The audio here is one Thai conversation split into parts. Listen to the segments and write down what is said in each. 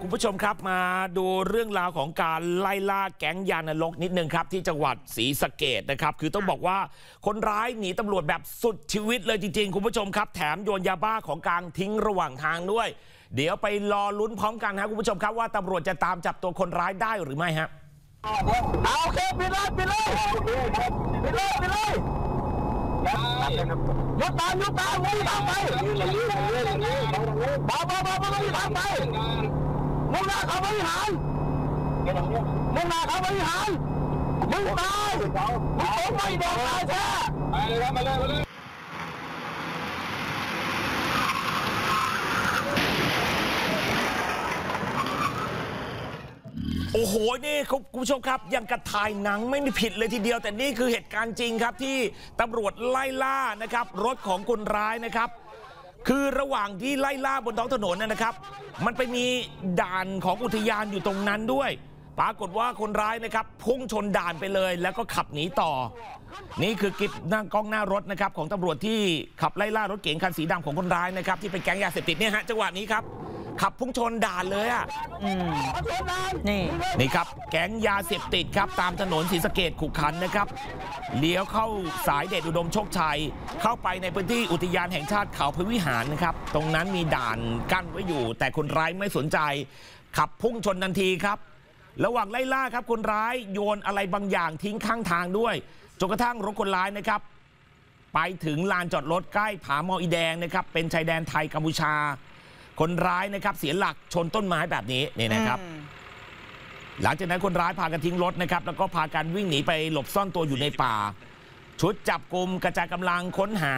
คุณผู้ชมครับมาดูเรื่องราวของการไล่ล่าแก๊งยานรกนิดนึงครับที่จังหวัดศรีสะเกดนะครับ คือต้องบอกว่าคนร้ายหนีตำรวจแบบสุดชีวิตเลยจริง ๆ คุณผู้ชมครับ แถมโยนยาบ้าของกลางทิ้งระหว่างทางด้วย เดี๋ยวไปรอลุ้นพร้อมกันฮะคุณผู้ชมครับว่าตำรวจจะตามจับตัวคนร้ายได้หรือไม่ฮะเอาโอเคปิดเลยปิดเลยปิดเลยปิดเลยยกตามยกตามมึงตามไปบ้าบ้าบ้ามึงตามไป มึงหน้าเขาบริหารมึงหน้าเขาบริหารมึงตายมึงต้องไม่บอกตายแท้ไปเลยครับมาเลยมาเลยโอ้โห นี่คุณผู้ชมครับ ยังกระถ่ายหนังไม่มีผิดเลยทีเดียว แต่นี่คือเหตุการณ์จริงครับที่ตำรวจไล่ล่านะครับ รถของคนร้ายนะครับ คือระหว่างที่ไล่ล่าบนท้องถนนนะนะครับ มันไปมีด่านของอุทยานอยู่ตรงนั้นด้วย ปรากฏว่าคนร้ายนะครับพุ่งชนด่านไปเลย แล้วก็ขับหนีต่อ นี่คือคลิปนั่งกล้องหน้ารถนะครับของตำรวจที่ขับไล่ล่ารถเก๋งคันสีดำของคนร้ายนะครับที่เป็นแก๊งยาเสพติดเนี่ยฮะจังหวะนี้ครับ ขับพุ่งชนด่านเลยอะนี่นี่ครับ แก๊งยาเสพติดครับ ตามถนนศรีสะเกดขุขันนะครับเลี้ยวเข้าสายเดชอุดมโชคชัย เข้าไปในพื้นที่อุทยานแห่งชาติเขาพระวิหารนะครับ ตรงนั้นมีด่านกั้นไว้อยู่ แต่คนร้ายไม่สนใจ ขับพุ่งชนทันทีครับระหว่างไล่ล่าครับคนร้ายโยนอะไรบางอย่างทิ้งข้างทางด้วยจนกระทั่งรถคนร้ายนะครับ ไปถึงลานจอดรถใกล้ผาหมออีแดงนะครับ เป็นชายแดนไทยกัมพูชา คนร้ายนะครับเสียหลักชนต้นไม้แบบนี้นี่นะครับ หลังจากนั้นคนร้ายพากันทิ้งรถนะครับ แล้วก็พากันวิ่งหนีไปหลบซ่อนตัวอยู่ในป่า ชุดจับกลุ่มกระจายกำลังค้นหา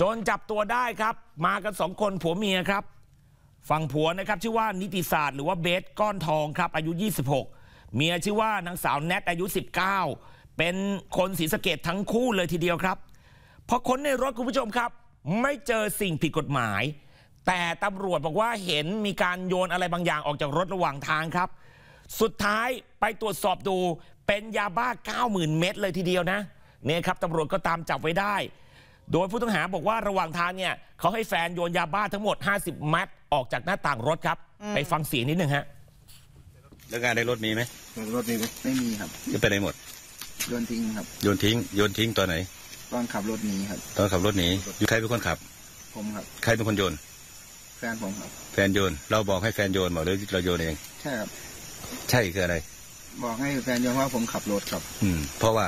จนจับตัวได้ครับ มากันสองคนผัวเมียครับ ฝั่งผัวนะครับชื่อว่านิติศาสตร์หรือว่าเบสก้อนทองครับ อายุ 26 เมียชื่อว่านางสาวแนทอายุ 19 เป็นคนศรีสะเกดทั้งคู่เลยทีเดียวครับพอค้นในรถคุณผู้ชมครับ ไม่เจอสิ่งผิดกฎหมาย แต่ตำรวจบอกว่าเห็นมีการโยนอะไรบางอย่างออกจากรถระหว่างทางครับ สุดท้ายไปตรวจสอบดูเป็นยาบ้า 90,000 เม็ดเลยทีเดียวนะเนี่ยครับตำรวจก็ตามจับไว้ได้ โดยผู้ต้องหาบอกว่าระหว่างทางเนี่ยเขาให้แฟนโยนยาบ้าทั้งหมด 50 เม็ดออกจากหน้าต่างรถครับ ไปฟังเสียงนิดหนึ่งฮะแล้วงานในรถมีไหมรถมีไหมไม่มีครับจะไปไหนหมดโยนทิ้งครับโยนทิ้งโยนทิ้งตอนไหน ตอนขับรถหนีครับ ตอนขับรถหนีอยู่ใครเป็นคนขับ ผมครับ ใครเป็นคนโยน แฟนผมครับแฟนโยน เราบอกให้แฟนโยนบอกหรือเราโยนเอง ใช่ครับ ใช่คืออะไร บอกให้แฟนโยนว่าผมขับรถครับ อืม เพราะว่า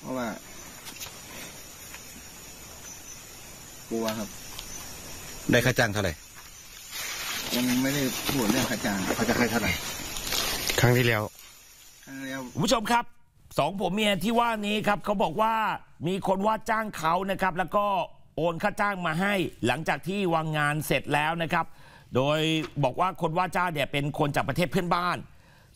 เพราะว่า กลัวครับ ได้ค่าจ้างเท่าไหร่ ยังไม่ได้พูดเรื่องค่าจ้างเขาจะให้เท่าไหร่ ครั้งที่แล้ว ครั้งแล้ว คุณผู้ชมครับสองผัวเมียที่ว่านี้ครับเขาบอกว่ามีคนว่าจ้างเขานะครับ แล้วก็ โอนค่าจ้างมาให้หลังจากที่วางงานเสร็จแล้วนะครับ โดยบอกว่าคนว่าจ้างเนี่ยเป็นคนจากประเทศเพื่อนบ้าน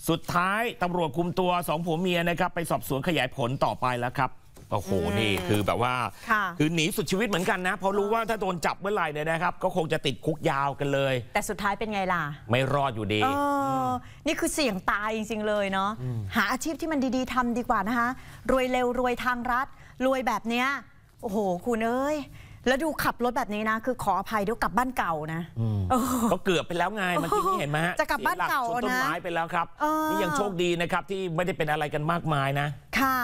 สุดท้ายตำรวจคุมตัวสองผัวเมียนะครับ ไปสอบสวนขยายผลต่อไปแล้วครับโอ้โหนี่คือแบบว่าค่ะคือหนีสุดชีวิตเหมือนกันนะเพราะรู้ว่าถ้าโดนจับเมื่อไหร่เนี่ยนะครับ ก็คงจะติดคุกยาวกันเลย แต่สุดท้ายเป็นไงล่ะ ไม่รอดอยู่ดีเออนี่คือเสี่ยงตายจริงๆเลยเนาะหาอาชีพที่มันดีๆทำดีกว่านะคะ รวยเร็วรวยทางรัฐ รวยแบบเนี้ยโอ้โห คุณเอ้ย แล้วดูขับรถแบบนี้นะ คือขออภัยเดี๋ยวกลับบ้านเก่านะเออก็เกือบไปแล้วไงเมื่อกี้นี้เห็นไหมฮะจะกลับบ้านเก่าสียหชนต้นนะไม้ไปแล้วครับเออนี่ยังโชคดีนะครับที่ไม่ได้เป็นอะไรกันมากมายนะ ค่ะ